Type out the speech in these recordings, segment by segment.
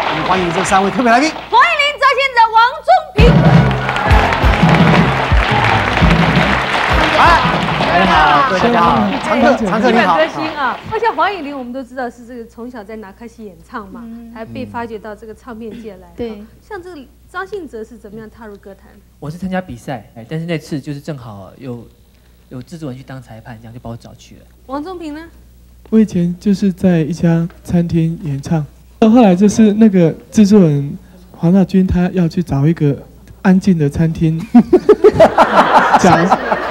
我们欢迎这三位特别来宾。黄以玲、赵信哲、王宗平。大家好，大家好，常客，常客你好。歌星啊，而且黄以玲我们都知道是这个从小在拿开始演唱嘛，还被发掘到这个唱片界来。对，像这个张信哲是怎么样踏入歌坛？我是参加比赛，哎，但是那次就是正好有有制作人去当裁判，这样就把我找去了。王宗平呢？我以前就是在一家餐厅演唱，到后来就是那个制作人黄大军，他要去找一个安静的餐厅 讲，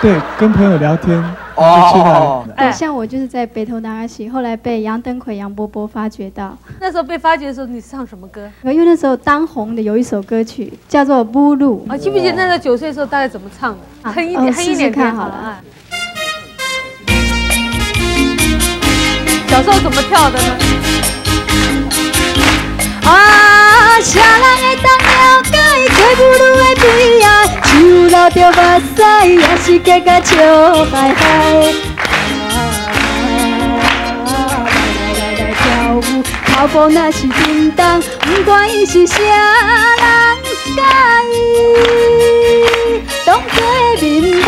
对，跟朋友聊天，就去那像我就是在北投拿戏，后来被杨登魁、杨波波发掘到。那时候被发掘的时候，你唱什么歌？因为那时候当红的有一首歌曲叫做《乌路》啊，记不记得那时候九岁的时候大概怎么唱的？哼一点，哼一点看好了啊。小时候怎么跳的呢？啊，啥人会当了解做母女的对啊？手流着目屎，也是结甲笑嗨嗨。来来来来跳舞，脚步若是叮当，不管伊是啥人介意，当作明白。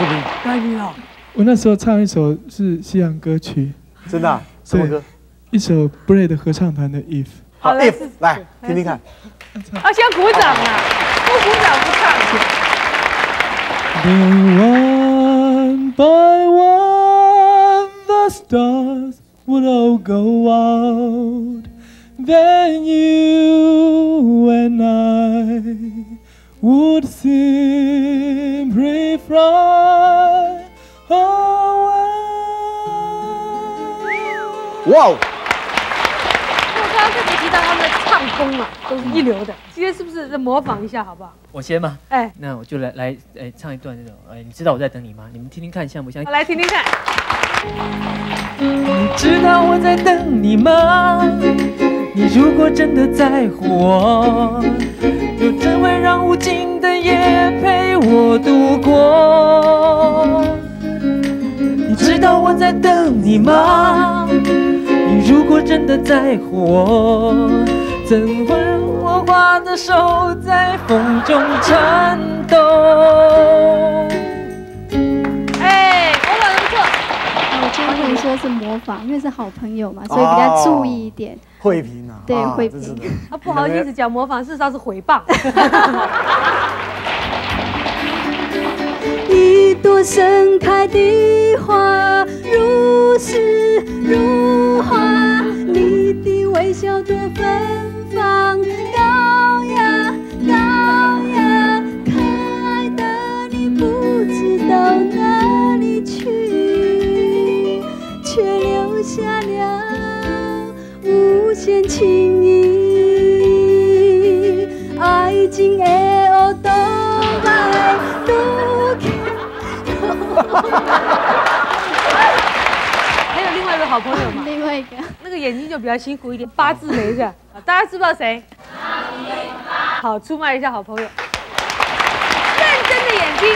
王宗平，王宗平，该你好。我那时候唱一首是西洋歌曲，真的啊什么歌？一首 Bread 合唱团的 If。好来，If 来听听看。啊，先鼓掌啊！不鼓掌不唱。Then one by one the stars would all go out. Then you and I would simply fly away. 哇哦，我刚刚特别提到他们的唱功嘛，都是一流的。今天是不是再模仿一下好不好？我先吗？哎，那我就来来，哎，唱一段这种，哎，你知道我在等你吗？你们听听看像不像？来听听看。你知道我在等你吗？你如果真的在乎我，就真会让无尽的夜陪我度过。你知道我在等你吗？你如果真的在乎我，怎会让我花的手在风中颤抖？说是模仿，因为是好朋友嘛，所以比较注意一点。慧萍啊，对啊慧萍真是的他不好意思讲模仿，事实上是回谤。一朵盛开的花，如诗如画，你的微笑多芬芳，情意，爱情的黑洞来渡还有另外一个好朋友嘛，另外一个。那个眼睛就比较辛苦一点，八字眉是吧？大家知不知道谁？好，出卖一下好朋友。认真的眼睛，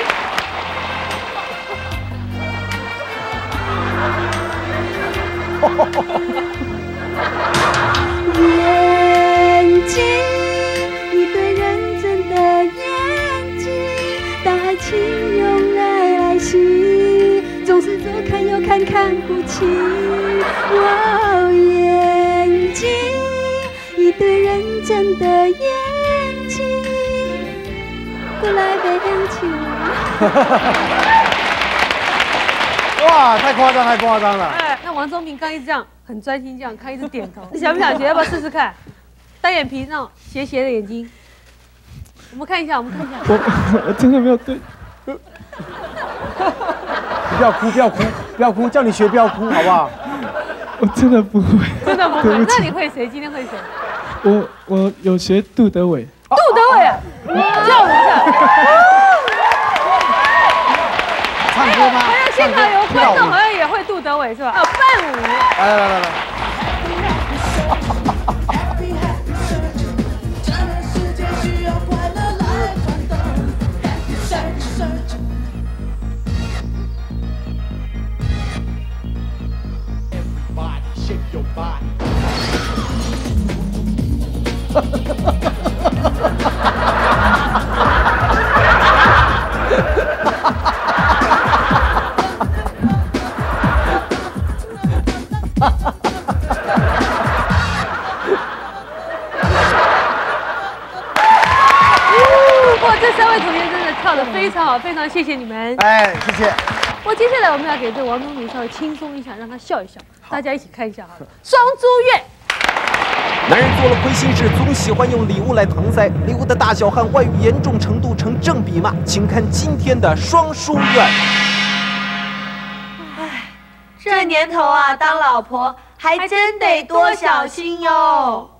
看看不清。哦，眼睛，一对认真的眼睛，过来被亮起哇，太夸张，太夸张了。哎，那王宗平刚一直这样很专心，这样看一直点头，你 想不想学？要不要试试看？单眼皮那种斜斜的眼睛，我们看一下，我们看一下。我我真的没有对，你不要哭，不要哭，不要哭，叫你学不要哭，好不好？我真的不会。真的不会？不那你会谁？今天会谁？我我有学杜德伟，杜德伟啊，叫我们唱歌吗？现场有观众好像也会杜德伟是吧？啊，伴舞。来来来来来，谢谢你们。哎，谢谢。我接下来我们要给这王东明稍微轻松一下，让他笑一笑，大家一起看一下好了。双珠月，男人做了亏心事，总喜欢用礼物来搪塞，礼物的大小和外遇严重程度成正比嘛？请看今天的双书院。这年头啊，当老婆还真得多小心哟。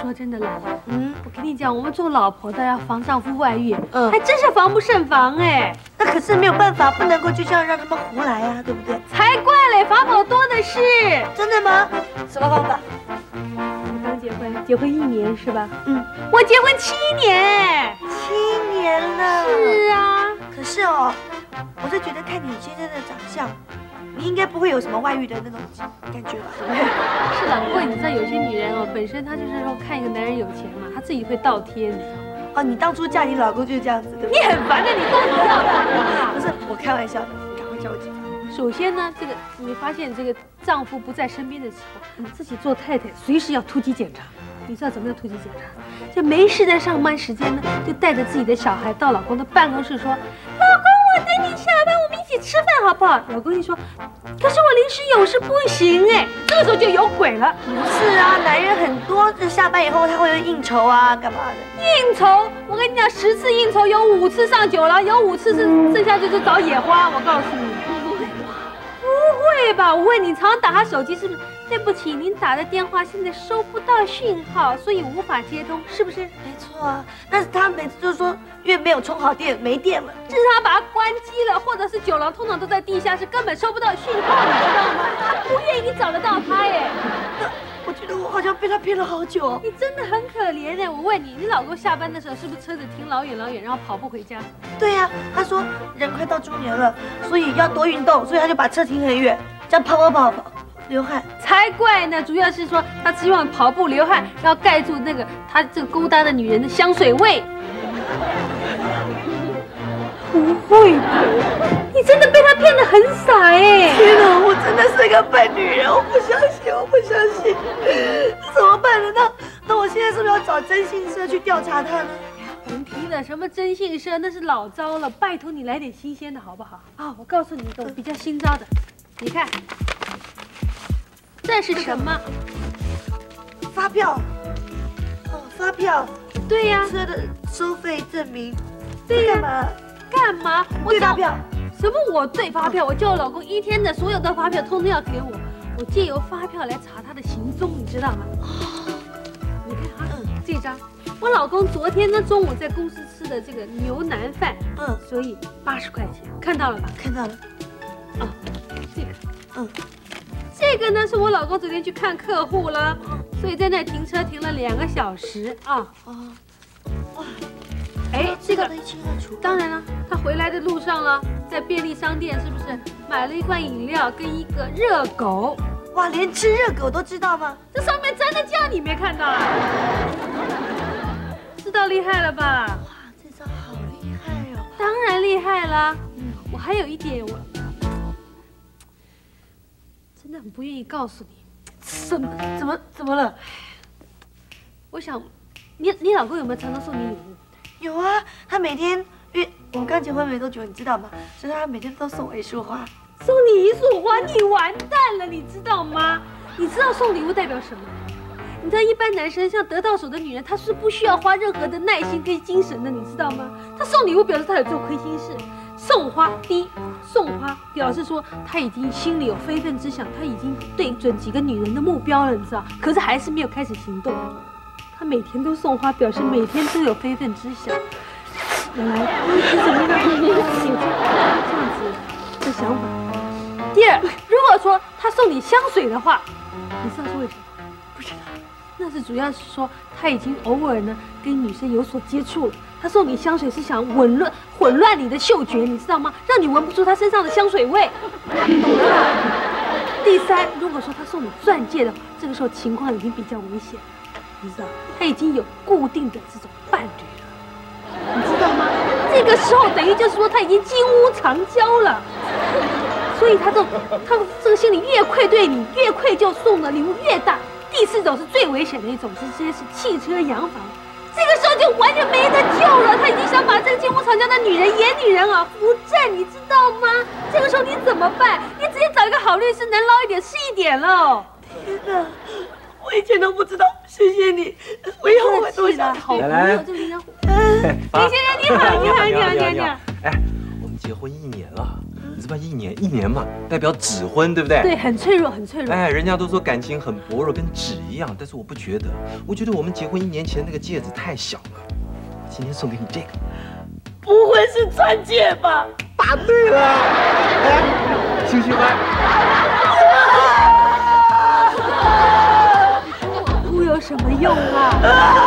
说真的，兰兰，嗯，我跟你讲，我们做老婆的要防丈夫外遇，嗯还真是防不胜防哎，那可是没有办法，不能够就这样让他们胡来啊，对不对？才怪嘞，法宝多的是。真的吗？什么方法？我刚结婚，结婚一年是吧？嗯，我结婚七年。七年了。是啊，可是哦，我是觉得看你现在的长相，你应该不会有什么外遇的那种感觉吧？是的，不过你知道有些女人哦，本身她就是说看一个男人有钱嘛，她自己会倒贴，你知道吗？哦，你当初嫁你老公就是这样子，对不你？很烦的，你都知道不的。是我开玩笑的，你赶快叫我警察。首先呢，这个你发现这个丈夫不在身边的时候，你自己做太太随时要突击检查。你知道怎么样突击检查？就没事在上班时间呢，就带着自己的小孩到老公的办公室说：“老公，我等你下班，我们一起吃饭好不好？”老公一说：“可是我临时有事不行哎。”这个时候就有鬼了。不是啊，男人很多，这下班以后他会有应酬啊，干嘛的？应酬，我跟你讲，十次应酬有五次上酒了，有五次是剩下就是找野花。我告诉你，不会吧？我问你，常常打他手机是不是？对不起，您打的电话现在收不到讯号，所以无法接通，是不是？没错啊，但是他每次就是说，因为没有充好电，没电了。是他把它关机了，或者是酒廊通常都在地下室，根本收不到讯号，你知道吗？他 不愿意你找得到他耶。我觉得我好像被他骗了好久哦。你真的很可怜呢。我问你，你老公下班的时候是不是车子停老远老远，然后跑步回家？对呀、他说人快到中年了，所以要多运动，所以他就把车停很远，这样跑跑跑跑，流汗。才怪呢！主要是说他希望跑步流汗，然后盖住那个他这个勾搭的女人的香水味。不会吧？你真的被他骗得很傻哎！天哪，我真的是个笨女人，我不相信，我不相信，怎么办呢？那那我现在是不是要找征信社去调查他呢？甭提了，什么征信社那是老招了，拜托你来点新鲜的好不好？啊，我告诉你一个我比较新招的，你看，这是什么？发票，哦，发票，对呀、车的收费证明，对呀。干嘛？干嘛？我对发票，什么我对发票？我叫我老公一天的所有的发票通通要给我，我借由发票来查他的行踪，你知道吗？你看啊，这张，我老公昨天呢中午在公司吃的这个牛腩饭，嗯，所以八十块钱，看到了吧？看到了，啊这个，嗯，这个呢是我老公昨天去看客户了，所以在那停车停了两个小时啊。哦，哇哎，这个。当然了，他回来的路上了，在便利商店是不是买了一罐饮料跟一个热狗？哇，连吃热狗都知道吗？这上面粘的酱你没看到啊？知道厉害了吧？哇，这招好厉害哦！当然厉害啦。我还有一点，我真的很不愿意告诉你。怎么怎么怎么了？我想，你你老公有没有常常送你礼物？有啊，他每天，因为我们刚结婚没多久，你知道吗？所以他每天都送我一束花。送你一束花，你完蛋了，你知道吗？你知道送礼物代表什么？你知道，一般男生像得到手的女人，他是不需要花任何的耐心跟精神的，你知道吗？他送礼物表示他有做亏心事，送花第一，送花表示说他已经心里有非分之想，他已经对准几个女人的目标了，你知道？可是还是没有开始行动。他每天都送花，表示每天都有非分之想。原来你怎么让有这这样子的想法？第二，如果说他送你香水的话，你知道是为什么？不知道，那是主要是说他已经偶尔呢跟女生有所接触了。他送你香水是想紊乱混乱你的嗅觉，你知道吗？让你闻不出他身上的香水味，懂了吧？第三，如果说他送你钻戒的话，这个时候情况已经比较危险，你知道，他已经有固定的这种伴侣了，你知道吗？这个时候等于就是说他已经金屋藏娇了。所以他这，他这个心里越愧对你，越愧疚，送的礼物越大。第四种是最危险的一种，直接是汽车洋房。这个时候就完全没得救了，他已经想把这个金屋藏娇的女人演女人啊，扶正，你知道吗？这个时候你怎么办？你直接找一个好律师，能捞一点是一点喽。天哪，我以前都不知道，谢谢你，我以后会多想。好朋来友，这林江湖。林先生你好，你好，你好，你好，你好。哎，结婚一年了，你知道一年一年嘛，代表指婚，对不对？对，很脆弱，很脆弱。哎，人家都说感情很薄弱，跟纸一样，但是我不觉得，我觉得我们结婚一年前那个戒指太小了，今天送给你这个。不会是钻戒吧？答对了，哎，喜不喜欢？哭有什么用啊？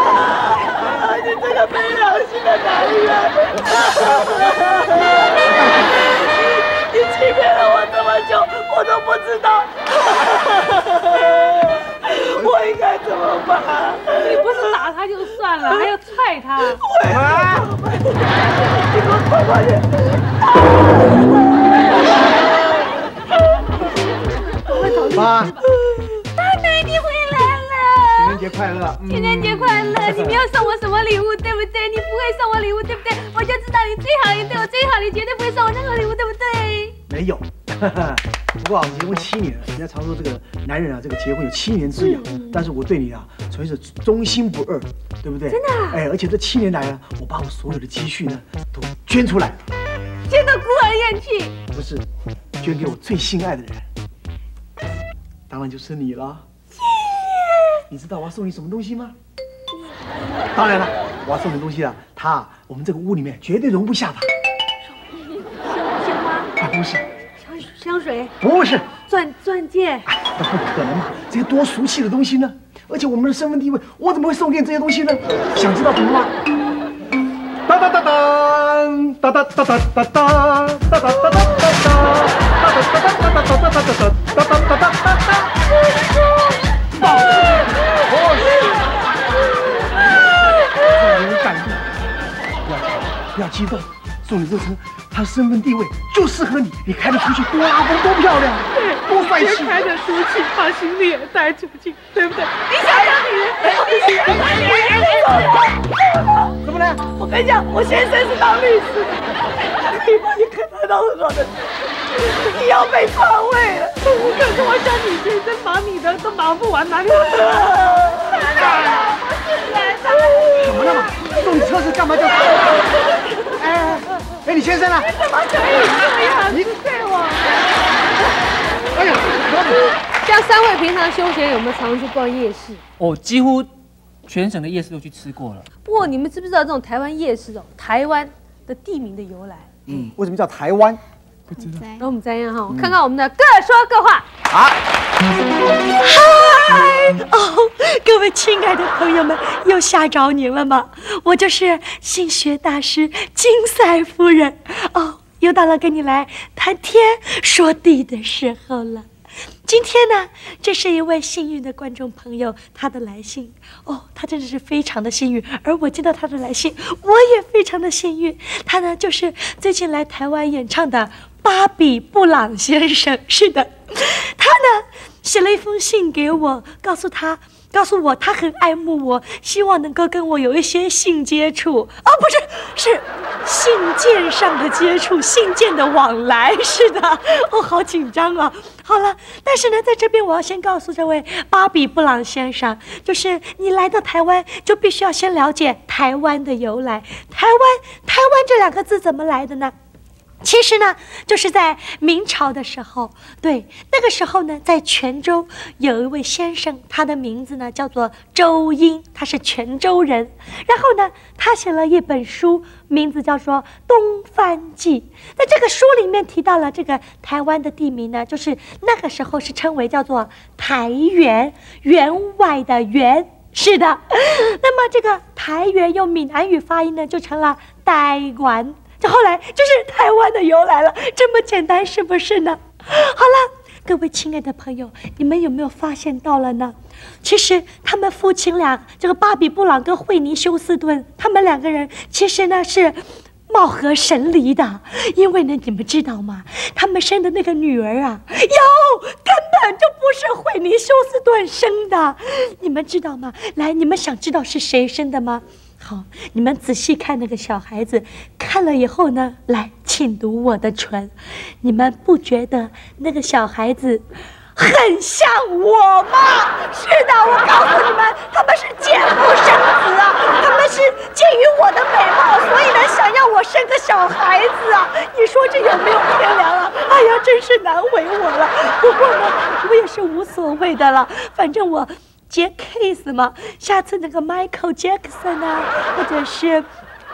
这个没良心的男人！你欺骗了我这么久，我都不知道，我应该怎么办？你不是打他就算了，还要踹他。你给我快快点！妈，大奶，你回来了！情人节快乐！嗯情人节快乐！你没有送我什么礼物，对不对？你不会送我礼物，对不对？我就知道你最好，你对我最好，你绝对不会送我任何礼物，对不对？没有。不过啊，结婚七年了，人家常说这个男人啊，这个结婚有七年之痒。但是我对你啊，纯是忠心不二，对不对？真的、哎，而且这七年来啊，我把我所有的积蓄呢，都捐出来了，捐到孤儿院去。不是捐给我最心爱的人，当然就是你了。你知道我要送你什么东西吗？当然了，我要送你东西啊，它啊我们这个屋里面绝对容不下它。鲜花、啊，不是，香香水、不是。钻钻戒，哎，那不可能嘛！这些多俗气的东西呢？而且我们的身份地位，我怎么会送给你这些东西呢？想知道什么吗？哒哒哒当，哒哒哒哒哒哒，哒哒哒哒哒哒，哒哒哒哒哒哒哒哒哒哒哒哒哒哒。不要激动，送你这车，他的身份地位就适合你，你开得出去多拉风，多漂亮，多帅气。开得出去，把行李也带出去，对不对？你想想你，怎么了？我跟你讲，我先生是当律师的，可以帮你开得到很好的，你要被篡位了。可是我想你先生忙你的都忙不完，哪里有？怎么了嘛？送你车子干嘛叫？哎哎哎，你先生呢？怎么可以这样子对我？哎呀，像三位平常休闲有没有常去逛夜市？哦几乎全省的夜市都去吃过了。不过你们知不知道这种台湾夜市哦，台湾的地名的由来？嗯，为什么叫台湾？不知道。让我们这样哈，看看我们的各说各话。嗨，嗨哦，各位亲爱的朋友们，又吓着您了吗？我就是心学大师金赛夫人哦，又到了跟你来谈天说地的时候了。今天呢，这是一位幸运的观众朋友，他的来信哦，他真的是非常的幸运，而我接到他的来信，我也非常的幸运。他呢，就是最近来台湾演唱的芭比布朗先生，是的，他呢写了一封信给我，告诉他。告诉我他很爱慕我，希望能够跟我有一些性接触。哦，不是，是信件上的接触，信件的往来。是的，哦，好紧张啊。好了，但是呢，在这边我要先告诉这位巴比布朗先生，就是你来到台湾，就必须要先了解台湾的由来。台湾，台湾这两个字怎么来的呢？其实呢，就是在明朝的时候，对那个时候呢，在泉州有一位先生，他的名字呢叫做周英，他是泉州人。然后呢，他写了一本书，名字叫做《东番记》。在这个书里面提到了这个台湾的地名呢，就是那个时候是称为叫做台原，员外的员。是的，那么这个台原用闽南语发音呢，就成了台湾。这后来就是台湾的由来了，这么简单是不是呢？好了，各位亲爱的朋友，你们有没有发现到了呢？其实他们夫妻俩，这个巴比布朗跟惠尼休斯顿，他们两个人其实呢是貌合神离的，因为呢，你们知道吗？他们生的那个女儿啊，哟，根本就不是惠尼休斯顿生的，你们知道吗？来，你们想知道是谁生的吗？好，你们仔细看那个小孩子，看了以后呢，来，请读我的唇。你们不觉得那个小孩子很像我吗？是的，我告诉你们，他们是奸夫生子啊，他们是鉴于我的美貌，所以呢，想要我生个小孩子啊。你说这有没有天良啊？哎呀，真是难为我了。不过呢，我也是无所谓的了，反正我。Case 嘛，下次那个 Michael Jackson 啊，或者是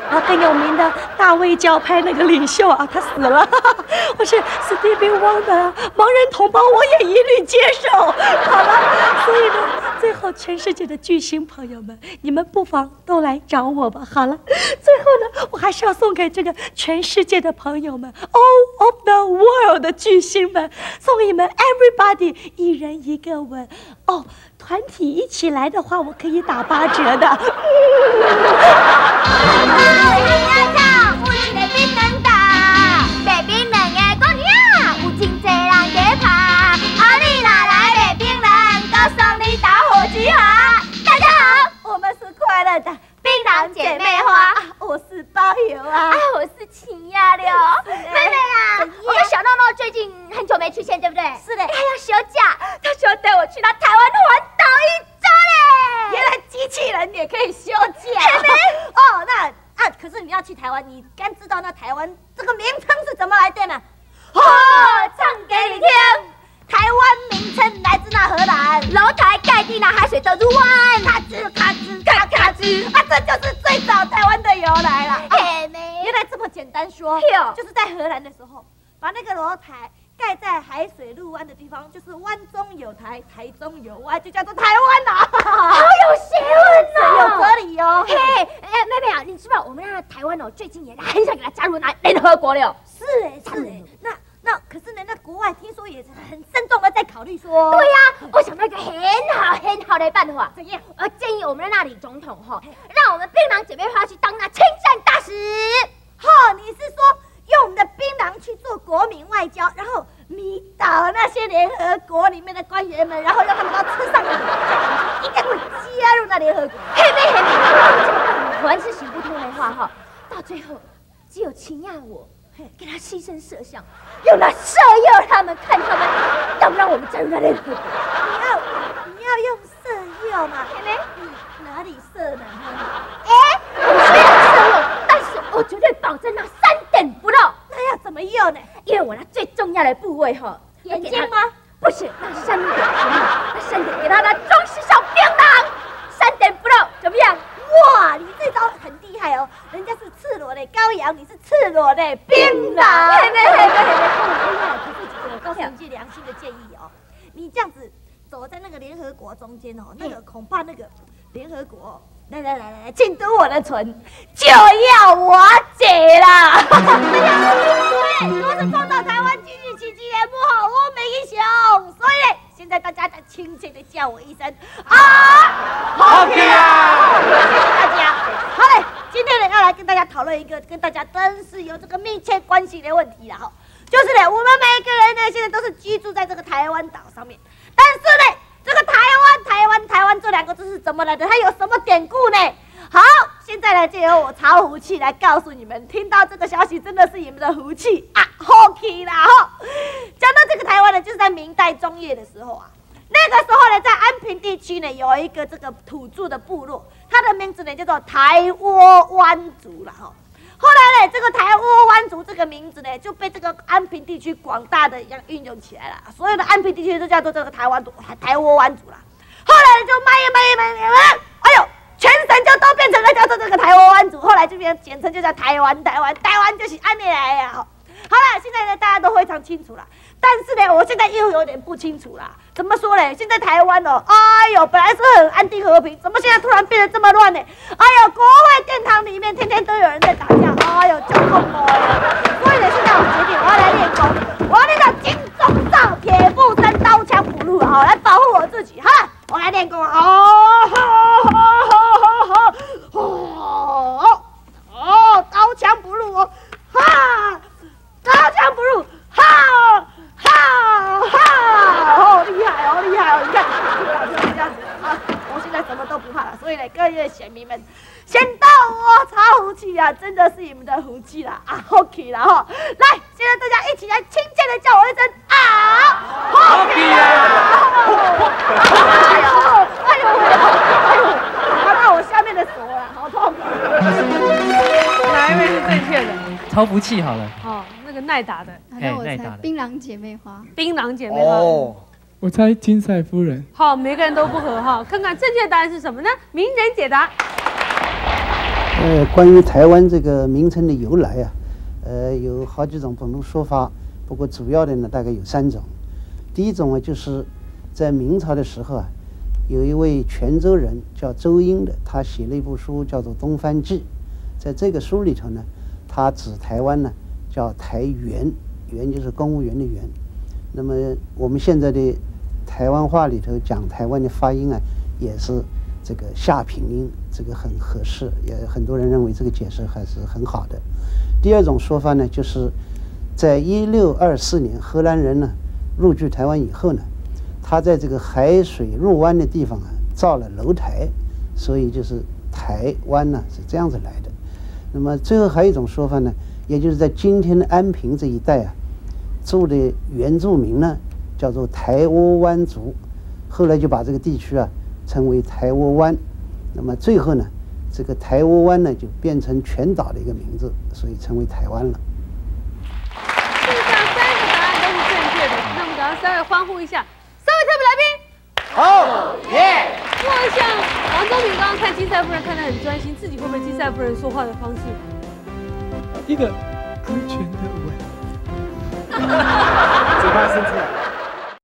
啊更有名的大卫教派那个领袖啊，他死了，或是 Stevie Wonder 盲人同胞，我也一律接受。好了，所以呢，最后全世界的巨星朋友们，你们不妨都来找我吧。好了，最后呢，我还是要送给这个全世界的朋友们，All of the world 的巨星们，送给你们 Everybody 一人一个吻哦。团体一起来的话，我可以打八折的。时候，把那个楼台盖在海水入湾的地方，就是湾中有台，台中有湾，就叫做台湾呐。好有学问有哦。哲理哦。嘿，哎，妹妹啊，你知道我们那台湾哦，最近也很想给它加入那联合国了。是哎，是哎，那那可是呢，那国外听说也是很慎重的在考虑说，对呀、我想到一个很好很好的办法，怎样？我建议我们的那里总统哈，让我们槟榔姐妹花去当那亲善大使。哈，你是说用我们的槟榔去做国民外交，然后迷倒那些联合国里面的官员们，然后让他们到吃上了，应该会加入那联合国。嘿妹嘿妹，这个办法完是行不通的话哈，到最后只有秦亚我给他牺牲摄像，用那色诱他们看他们要不让我们加入那联合国。你要你要用色诱嘛？嘿嘿，你哪里色呢？哎，我虽然色诱，但是我绝对保证那三点不漏。那要怎么用呢？因为我那最重要的部位哈，眼睛吗？不是，那三点，那三点给他那装饰小槟榔，三点不漏，怎么样？哇，你这招很厉害哦！人家是赤裸的羔羊，你是赤裸的槟榔。嘿嘿嘿嘿嘿可是姐姐，我告诉你一句良心的建议哦，你这样子走在那个联合国中间哦，那个恐怕那个联合国，来来来来，请读我的唇，就要瓦解啦！对，我是创造台湾经济奇迹的幕后无名英雄，所以呢，现在大家再亲切的叫我一声啊，好皮啊！谢谢大家。好嘞，今天呢要来跟大家讨论一个跟大家真是有这个密切关系的问题了哈，就是呢，我们每个人呢现在都是居住在这个台湾岛上面，但是呢，这个台湾台湾，台湾这两个字是怎么来的？它有什么典故呢？好，现在呢，就由我曹福气来告诉你们，听到这个消息真的是你们的福气啊，好气啦哈！讲到这个台湾呢，就是在明代中叶的时候啊，那个时候呢，在安平地区呢，有一个这个土著的部落，它的名字呢叫做台窝湾族了哈。后来呢，这个台窝湾族这个名字呢，就被这个安平地区广大的一样运用起来了，所有的安平地区都叫做这个台湾族、台窝湾族了。后来呢，就慢慢慢慢慢慢，都变成了叫做这个台湾湾族，后来就变简称就叫台湾，台湾，台湾就是安尼来呀。好了，现在呢，大家都非常清楚了。但是呢，我现在又有点不清楚啦。怎么说呢？现在台湾哦，哎呦，本来是很安定和平，怎么现在突然变得这么乱呢？哎呦，国会殿堂里面天天都有人在打架，哎呦，就痛哦呀！所以呢，现在我决定我要来练功，我要练到金钟罩铁布衫刀枪不入，好来保护我自己哈！我来练功！哦，好气好了。哦，那个耐打的，那我猜耐打的槟榔姐妹花。槟榔姐妹花。哦，我猜金赛夫人。好，每个人都不合哈，看看正确答案是什么呢？名人解答。呃，关于台湾这个名称的由来啊，呃，有好几种不同说法，不过主要的呢，大概有三种。第一种啊，就是在明朝的时候啊，有一位泉州人叫周英的，他写了一部书叫做《东番记》，在这个书里头呢，他指台湾呢叫台原，原就是公务员的员。那么我们现在的台湾话里头讲台湾的发音啊，也是这个下平音，这个很合适，也很多人认为这个解释还是很好的。第二种说法呢，就是在一六二四年荷兰人呢入居台湾以后呢，他在这个海水入湾的地方啊造了楼台，所以就是台湾呢是这样子来的。那么最后还有一种说法呢，也就是在今天的安平这一带啊，住的原住民呢叫做台窝湾族，后来就把这个地区啊称为台窝湾。那么最后呢，这个台窝湾呢就变成全岛的一个名字，所以称为台湾了。事实上，三个答案都是正确的。那我们赶快三位欢呼一下，三位特别来宾。好耶！哇，像王宗敏刚刚看金赛夫人看得很专心，自己会不会金赛夫人说话的方式？一个安全的吻。嘴巴伸出来。